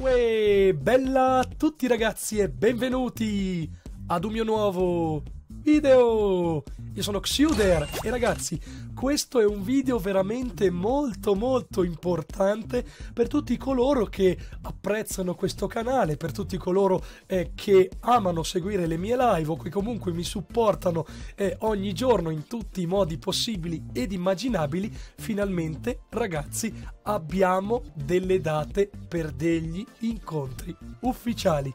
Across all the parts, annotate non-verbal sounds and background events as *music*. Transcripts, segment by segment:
Uè, bella a tutti ragazzi e benvenuti ad un mio nuovo video! Io sono Xuder e ragazzi, questo è un video veramente molto molto importante per tutti coloro che apprezzano questo canale, per tutti coloro eh, che amano seguire le mie live o che comunque mi supportano eh, ogni giorno in tutti i modi possibili ed immaginabili. Finalmente, ragazzi, abbiamo delle date per degli incontri ufficiali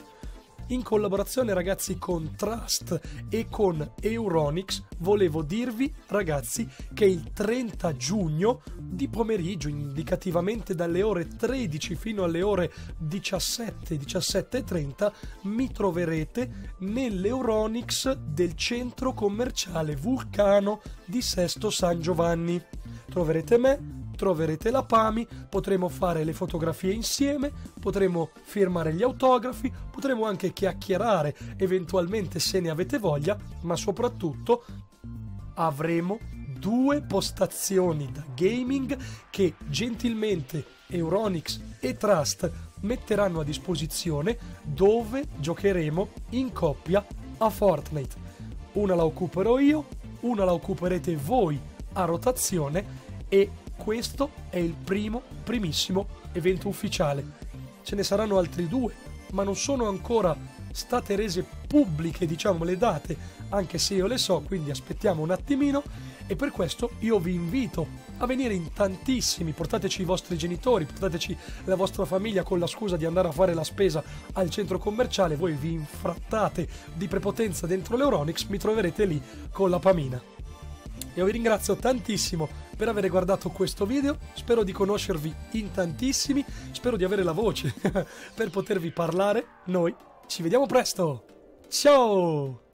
in collaborazione ragazzi con Trust e con Euronics volevo dirvi ragazzi che il 30 giugno di pomeriggio indicativamente dalle ore 13 fino alle ore 17 17.30 mi troverete nell'Euronics del centro commerciale Vulcano di Sesto San Giovanni. Troverete me troverete la PAMI, potremo fare le fotografie insieme, potremo firmare gli autografi, potremo anche chiacchierare eventualmente se ne avete voglia, ma soprattutto avremo due postazioni da gaming che gentilmente Euronix e Trust metteranno a disposizione dove giocheremo in coppia a Fortnite. Una la occuperò io, una la occuperete voi a rotazione e questo è il primo, primissimo evento ufficiale. Ce ne saranno altri due, ma non sono ancora state rese pubbliche, diciamo, le date, anche se io le so, quindi aspettiamo un attimino e per questo io vi invito a venire in tantissimi, portateci i vostri genitori, portateci la vostra famiglia con la scusa di andare a fare la spesa al centro commerciale, voi vi infrattate di prepotenza dentro l'Euronix, mi troverete lì con la Pamina. Io vi ringrazio tantissimo per aver guardato questo video, spero di conoscervi in tantissimi, spero di avere la voce *laughs* per potervi parlare. Noi ci vediamo presto! Ciao!